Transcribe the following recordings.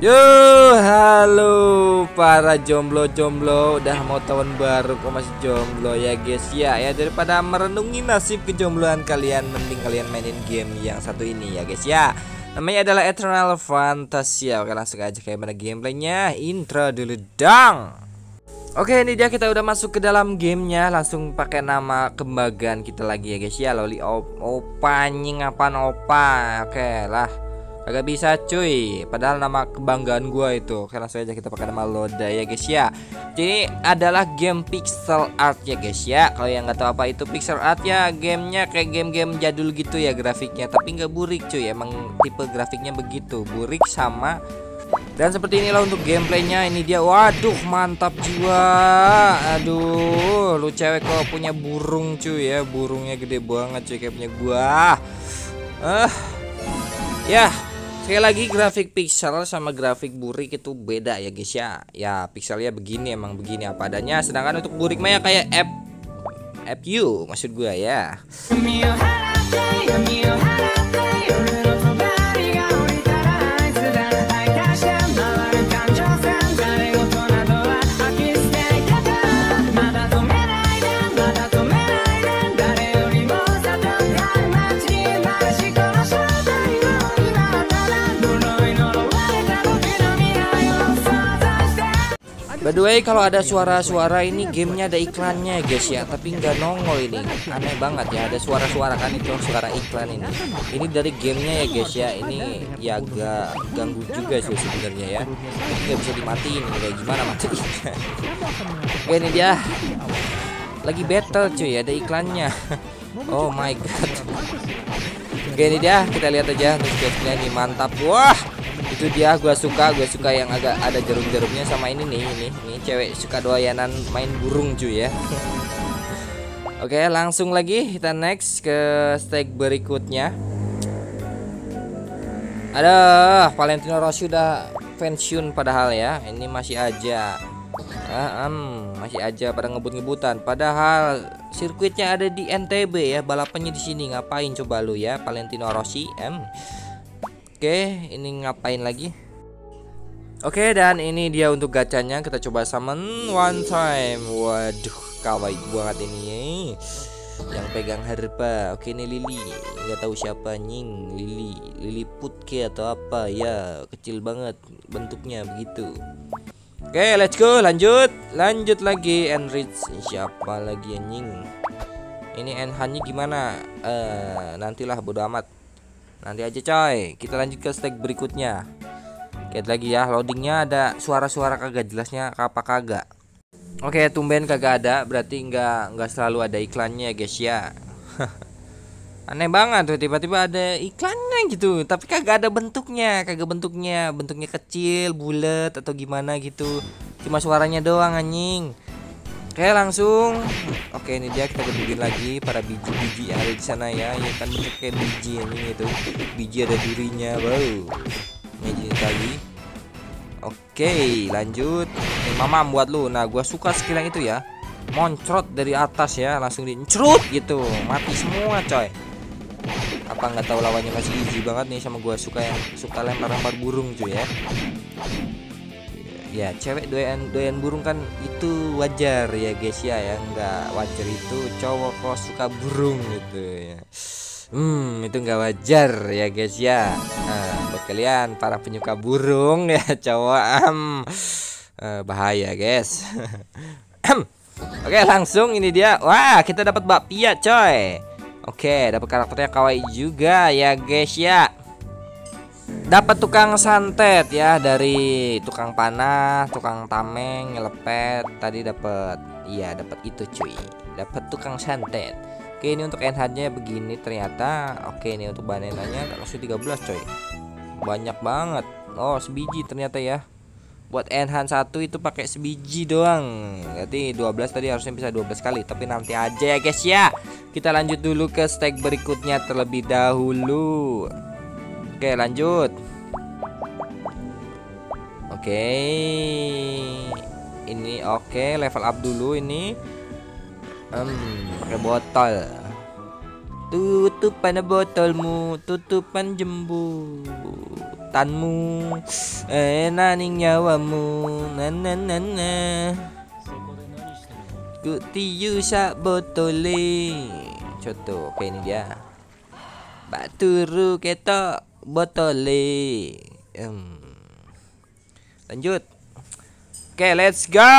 Yo, halo para jomblo-jomblo. Udah mau tahun baru kok masih jomblo ya guys. Ya, ya daripada merenungi nasib kejombloan kalian Mending kalian mainin game yang satu ini ya guys ya. Namanya adalah Eternal Fantasia Oke langsung aja kayak mana gameplaynya. Intro dulu dong. Oke ini dia kita udah masuk ke dalam gamenya. Langsung pakai nama kembagaan kita lagi ya guys ya. Loli opa nying apaan opa? Oke lah Agak bisa cuy. Padahal nama kebanggaan gua itu Karena saja kita pakai nama Loda ya guys ya. Jadi adalah game pixel art ya guys ya. Kalau yang nggak tahu apa itu pixel art ya Gamenya kayak game-game jadul gitu ya grafiknya. Tapi nggak burik cuy. Emang tipe grafiknya begitu Burik sama dan seperti inilah untuk gameplaynya Ini dia. Waduh mantap jiwa. Aduh Lu cewek kok punya burung cuy ya. Burungnya gede banget cuy Kayak punya gua. Ah uh, Ya Sekali lagi grafik pixel sama grafik burik itu beda ya guys ya. Ya pixelnya begini emang begini apa adanya. Sedangkan untuk burik mah ya kayak F FU maksud gue ya By the way kalau ada suara-suara ini gamenya ada iklannya guys ya. Tapi nggak nongol ini. Aneh banget ya ada suara-suara kan itu suara iklan ini. Ini dari gamenya ya guys ya. Ini ya agak ganggu juga sih sebenarnya ya. Ini nggak bisa dimatiin kayak gimana mati Oke ini dia. Lagi battle cuy ada iklannya. Oh my god. Oke ini dia. Kita lihat aja untuk ini mantap. Wah itu dia gue suka gue suka yang agak ada jarum-jarumnya sama ini nih ini ini cewek suka doyanan main burung cuy ya. Oke langsung lagi kita next ke stake berikutnya. Ada Valentino Rossi udah pensiun padahal ya ini masih aja. Uh, um, masih aja pada ngebut-ngebutan. Padahal sirkuitnya ada di NTB ya balapannya di sini. Ngapain coba lu ya Valentino Rossi? Em Oke, ini ngapain lagi? Oke, dan ini dia untuk gacanya. Kita coba summon one time. Waduh, kawaii banget ini. Yang pegang harpa. Oke, ini Lily. Nggak tahu siapa nying. Lily, Lily putke atau apa ya? Kecil banget bentuknya begitu. Oke, let's go. Lanjut. Lanjut lagi enrich. Siapa lagi anjing? Ini enhannya gimana? Eh, uh, nantilah bodo amat. Nanti aja coy. Kita lanjut ke stake berikutnya. Lihat lagi ya Loadingnya ada. Suara-suara kagak jelasnya apa kagak. Oke tumben kagak ada. Berarti nggak nggak selalu ada iklannya guys ya. Aneh banget tuh tiba-tiba ada iklannya gitu. Tapi kagak ada bentuknya Kagak bentuknya. Bentuknya kecil, bulat atau gimana gitu. Cuma suaranya doang anjing Oke langsung. Oke ini dia kita gebukin lagi para biji-biji yang ada di sana ya. Ya kan bentuk kayak biji ini itu Biji ada durinya wow. Magic lagi Oke lanjut. Ini mamam buat lu. Nah gua suka skill yang itu ya. Moncrot dari atas ya Langsung dincrut gitu. Mati semua coy. Apa nggak tahu lawannya masih easy banget nih sama gua. Suka yang suka lempar-lempar burung cuy ya ya cewek doyan doyan burung kan itu wajar ya guys ya yang nggak wajar itu cowok kok suka burung gitu ya. Hmm itu nggak wajar ya guys ya. Nah, buat kalian para penyuka burung ya cowok um, uh, bahaya guys. Oke langsung ini dia. Wah kita dapat bakpia coy. Oke dapat karakternya kawaii juga ya guys ya dapat tukang santet ya dari tukang panah, tukang tameng, nyelepet. Tadi dapat iya dapat itu cuy. Dapat tukang santet. Oke, ini untuk enhance-nya begini ternyata. Oke, ini untuk banenanya langsung 13 coy. Banyak banget. Oh, sebiji ternyata ya. Buat enhance satu itu pakai sebiji doang. Berarti 12 tadi harusnya bisa 12 kali, tapi nanti aja ya guys ya. Kita lanjut dulu ke stake berikutnya terlebih dahulu. Oke lanjut. Oke. Ini oke level up dulu ini. Hmm pakai botol. Tutupan botolmu Tutupan jembu kesehatanmu enak ning nyawamu. Na na botole contoh oke ini dia. Baturu ketok botole hmm. lanjut. Oke let's go.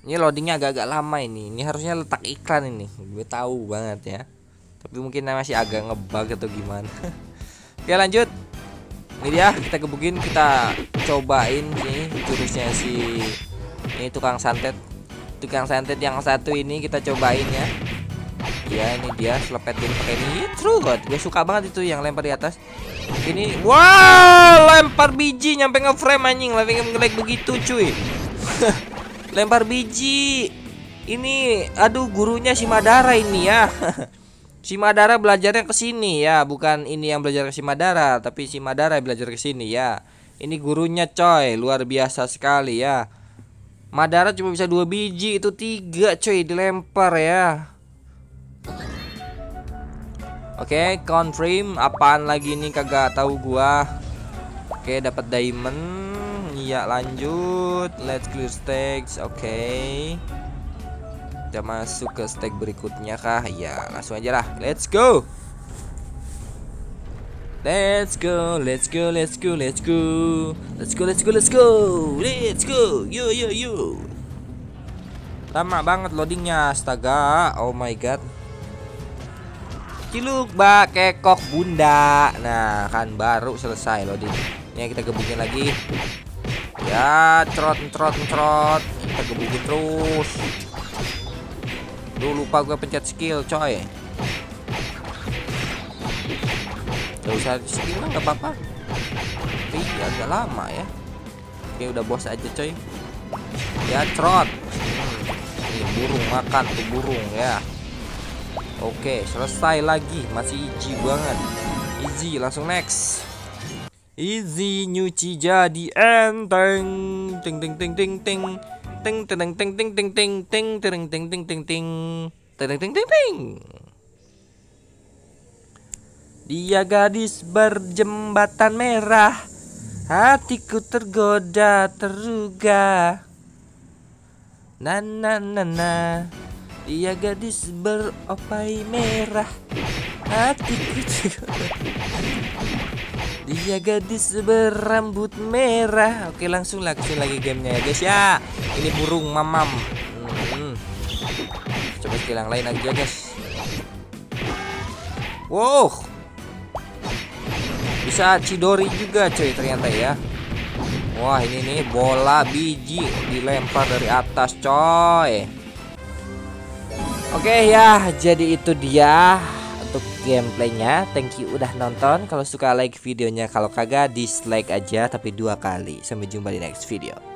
Ini loadingnya agak-agak lama ini. Ini harusnya letak iklan ini. Gue tahu banget ya. Tapi mungkin masih agak ngebug atau gimana. Oke lanjut. Ini dia kita gebukin kita cobain nih jurusnya si ini tukang santet. Tukang santet yang satu ini kita cobain ya ya ini dia selepetin pakai ini. True god gue suka banget itu yang lempar di atas. Ini wow lempar biji nyampe ngeframe anjing. Lagi ngelag begitu cuy. Lempar biji. Ini aduh gurunya si Madara ini ya. Si Madara belajarnya ke sini ya. Bukan ini yang belajar ke si Madara tapi si Madara belajar ke sini ya. Ini gurunya coy. Luar biasa sekali ya. Madara cuma bisa dua biji itu tiga coy dilempar ya Oke, okay, confirm apaan lagi nih? Kagak tahu gua. Oke, okay, dapat diamond. Iya lanjut. Let's clear stage Oke. Okay. Kita masuk ke stage berikutnya kah? Ya langsung aja lah. Let's go. Let's go, let's go, let's go, let's go, let's go, let's go, let's go, let's go, yo yo yo. Lama banget loadingnya, astaga, oh my god. Ciluk bak kekok bunda, nah kan baru selesai loading. Ini kita gebukin lagi. Ya, trot trot trot. Kita gebukin terus. Duh, lupa gue pencet skill, coy. Gak usah skill gak apa-apa. Tapi agak lama ya. Oke, udah bos aja, coy. Ya, trot. Hmm. Ini burung makan tuh burung ya. Oke, selesai lagi. Masih easy banget. Easy, langsung next. Easy nyuci jadi enteng. Ting ting ting ting ting. Ting ting ting ting ting ting ting ting ting ting ting ting ting ting ting ting. Dia gadis berjembatan merah. Hatiku tergoda terugah. Na na na na. Dia gadis beropai merah. Hatiku. Dia gadis berambut merah. Oke, langsung langsung lagi gamenya ya guys ya. Ini burung mamam. Hmm. Coba skill yang lain aja guys. Wow. Bisa Cidori juga coy ternyata ya. Wah ini nih bola biji dilempar dari atas coy. Oke ya, jadi itu dia untuk gameplaynya. Thank you udah nonton. Kalau suka like videonya kalau kagak dislike aja tapi dua kali. Sampai jumpa di next video